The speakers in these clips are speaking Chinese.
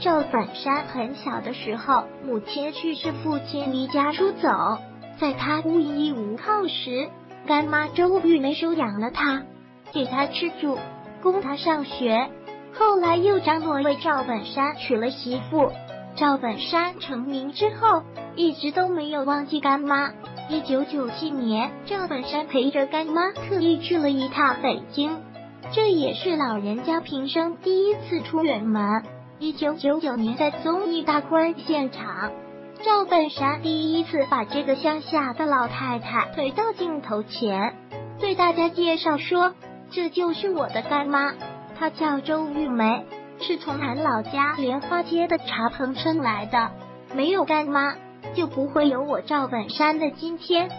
赵本山很小的时候，母亲去世，父亲离家出走，在他无依无靠时，干妈周玉梅收养了他，给他吃住，供他上学。后来又张罗为赵本山娶了媳妇。赵本山成名之后，一直都没有忘记干妈。一九九七年，赵本山陪着干妈特意去了一趟北京，这也是老人家平生第一次出远门。一九九九年，在综艺大观现场，赵本山第一次把这个乡下的老太太推到镜头前，对大家介绍说：“这就是我的干妈，她叫周玉梅，是从俺老家莲花街的茶棚村来的。没有干妈。”就不会有我赵本山的今天。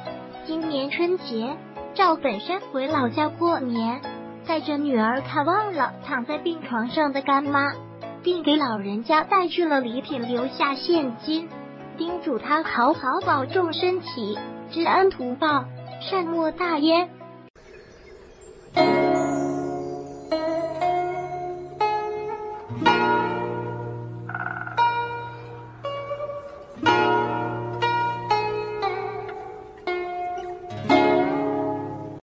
今年春节，赵本山回老家过年，带着女儿看望了躺在病床上的干妈，并给老人家带去了礼品，留下现金，叮嘱他好好保重身体，知恩图报，善莫大焉。